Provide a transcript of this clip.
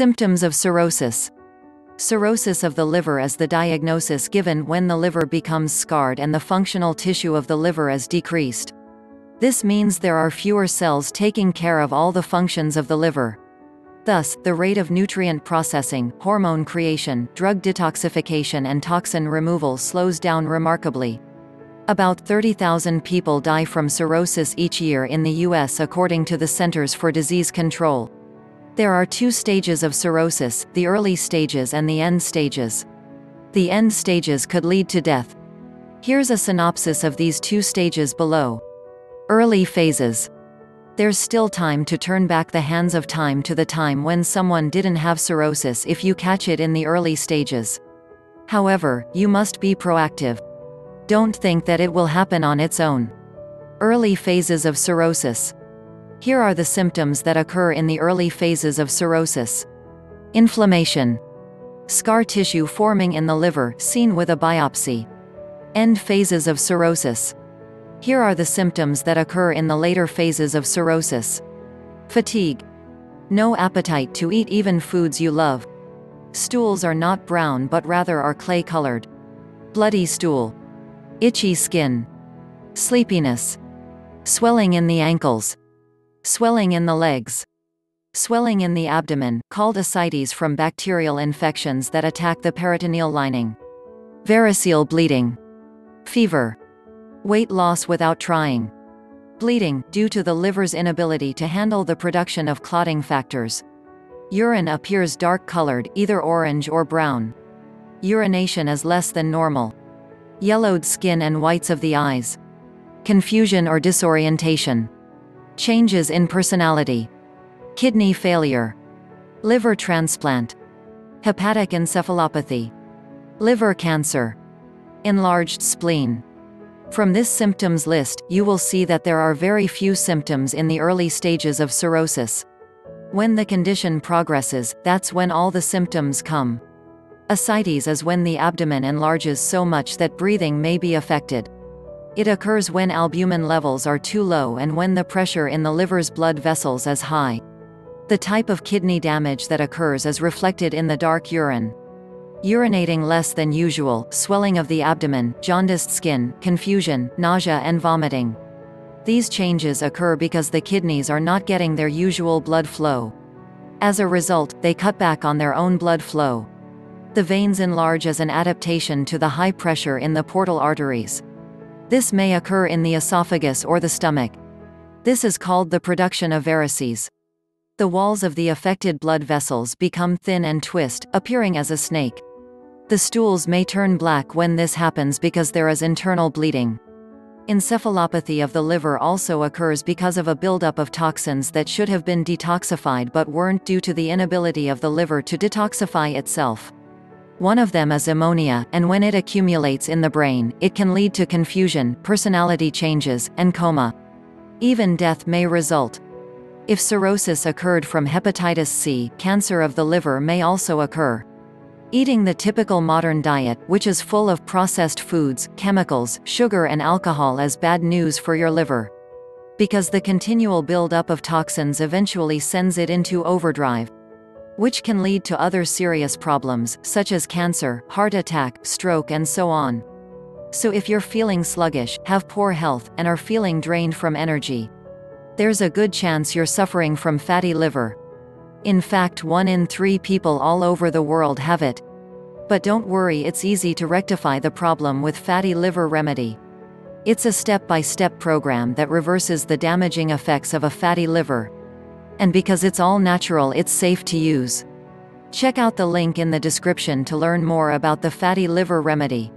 Symptoms of cirrhosis. Cirrhosis of the liver is the diagnosis given when the liver becomes scarred and the functional tissue of the liver is decreased. This means there are fewer cells taking care of all the functions of the liver. Thus, the rate of nutrient processing, hormone creation, drug detoxification and toxin removal slows down remarkably. About 30,000 people die from cirrhosis each year in the U.S. according to the Centers for Disease Control. There are two stages of cirrhosis, the early stages and the end stages. The end stages could lead to death. Here's a synopsis of these two stages below. Early phases. There's still time to turn back the hands of time to the time when someone didn't have cirrhosis if you catch it in the early stages. However, you must be proactive. Don't think that it will happen on its own. Early phases of cirrhosis. Here are the symptoms that occur in the early phases of cirrhosis. Inflammation. Scar tissue forming in the liver, seen with a biopsy. End phases of cirrhosis. Here are the symptoms that occur in the later phases of cirrhosis. Fatigue. No appetite to eat even foods you love. Stools are not brown but rather are clay-colored. Bloody stool. Itchy skin. Sleepiness. Swelling in the ankles. Swelling in the legs. Swelling in the abdomen, called ascites from bacterial infections that attack the peritoneal lining. Variceal bleeding. Fever. Weight loss without trying. Bleeding, due to the liver's inability to handle the production of clotting factors. Urine appears dark-colored, either orange or brown. Urination is less than normal. Yellowed skin and whites of the eyes. Confusion or disorientation. Changes in personality. Kidney failure. Liver transplant. Hepatic encephalopathy. Liver cancer. Enlarged spleen. From this symptoms list, you will see that there are very few symptoms in the early stages of cirrhosis. When the condition progresses, that's when all the symptoms come. Ascites is when the abdomen enlarges so much that breathing may be affected. It occurs when albumin levels are too low and when the pressure in the liver's blood vessels is high. The type of kidney damage that occurs is reflected in the dark urine. Urinating less than usual, swelling of the abdomen, jaundiced skin, confusion, nausea and vomiting. These changes occur because the kidneys are not getting their usual blood flow. As a result, they cut back on their own blood flow. The veins enlarge as an adaptation to the high pressure in the portal arteries. This may occur in the esophagus or the stomach. This is called the production of varices. The walls of the affected blood vessels become thin and twist, appearing as a snake. The stools may turn black when this happens because there is internal bleeding. Encephalopathy of the liver also occurs because of a buildup of toxins that should have been detoxified but weren't due to the inability of the liver to detoxify itself. One of them is ammonia, and when it accumulates in the brain, it can lead to confusion, personality changes, and coma. Even death may result. If cirrhosis occurred from hepatitis C, cancer of the liver may also occur. Eating the typical modern diet, which is full of processed foods, chemicals, sugar and alcohol is bad news for your liver. Because the continual buildup of toxins eventually sends it into overdrive which can lead to other serious problems, such as cancer, heart attack, stroke and so on. So if you're feeling sluggish, have poor health, and are feeling drained from energy, there's a good chance you're suffering from fatty liver. In fact one in three people all over the world have it. But don't worry it's easy to rectify the problem with fatty liver remedy. It's a step-by-step -step program that reverses the damaging effects of a fatty liver and because it's all natural it's safe to use. Check out the link in the description to learn more about the fatty liver remedy.